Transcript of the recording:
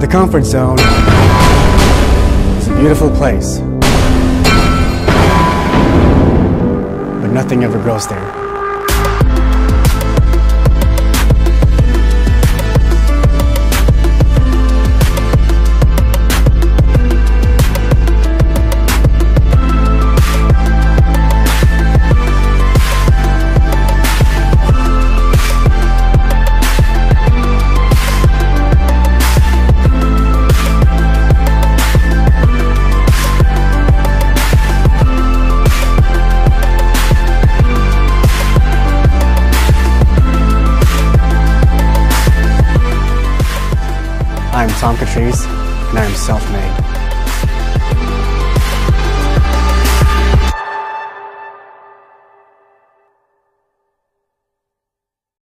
The comfort zone is a beautiful place, but nothing ever grows there. I'm Tom Catrice, and I am self-made.